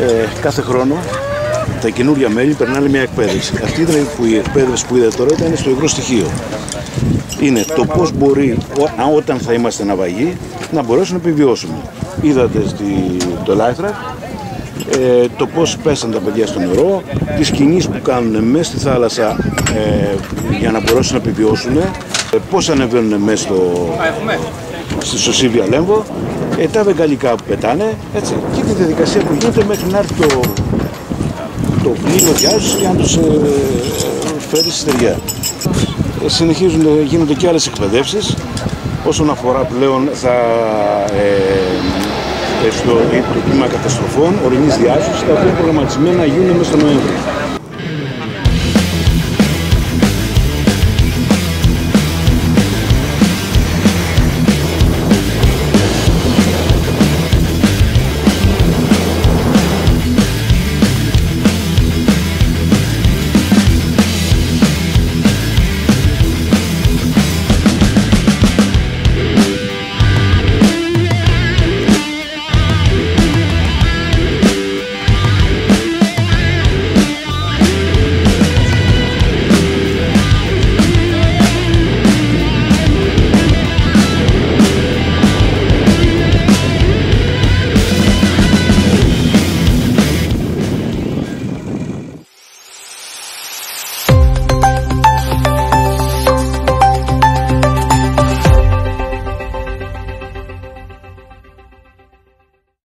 ε, κάθε χρόνο τα καινούρια μέλη περνάνε μια εκπαίδευση. Αυτή δηλαδή που η εκπαίδευση που είδατε τώρα ήταν στο υγρό στοιχείο. Είναι το πώς μπορεί ό- όταν θα είμαστε ναυαγοί να μπορέσουμε να επιβιώσουμε. Είδατε στη, το Λάιθρα ε, το πώς πέσαν τα παιδιά στο νερό, τις κινήσεις που κάνουν μέσα στη θάλασσα ε, για να μπορέσουν να επιβιώσουν, ε, πώς ανεβαίνουν μέσα στο, στη Σωσίβια Λέμβο, ε, τα βεγγαλικά που πετάνε, έτσι, και τη διαδικασία που γίνεται μέχρι να έρθει το, το πλοίο διάσωσης για να τους ε, φέρει στη στεριά. Ε, συνεχίζουν, ε, γίνονται και άλλες εκπαιδεύσεις όσον αφορά πλέον θα, ε, ε, στο το κλίμα καταστροφών, ορεινής διάσωσης, τα οποία είναι προγραμματισμένα να γίνουν μέσα στο Νοέμβριο.